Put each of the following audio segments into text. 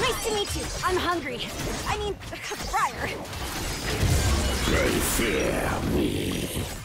Nice to meet you. I'm hungry. I mean, Briar. They fear me.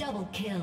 Double kill.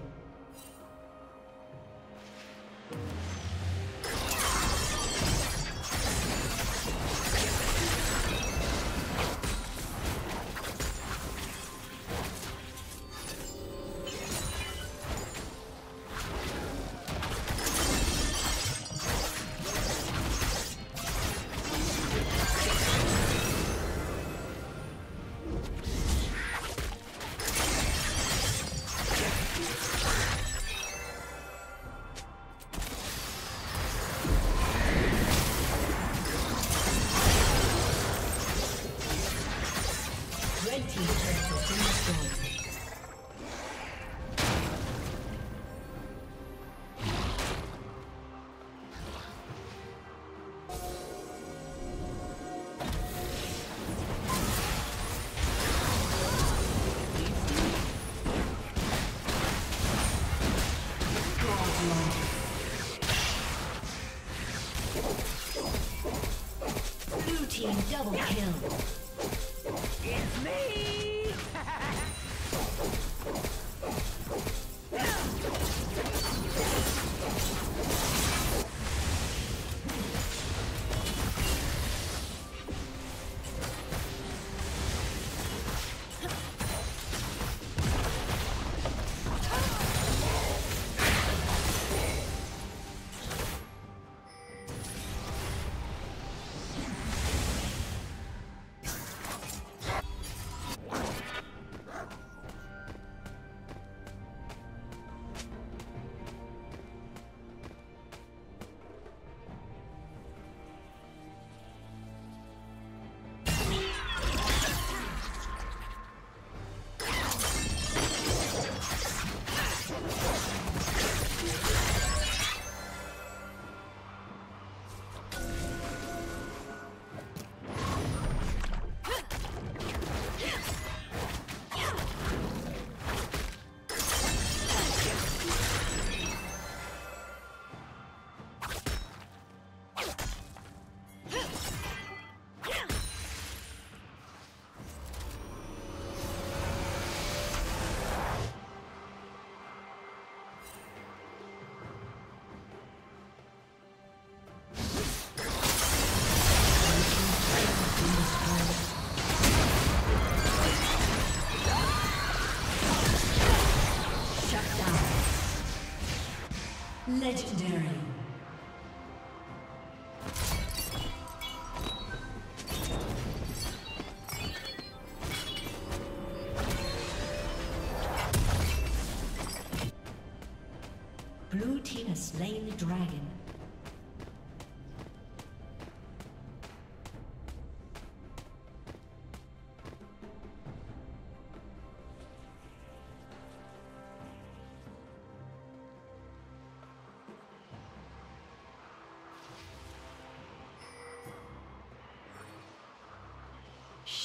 Double kill.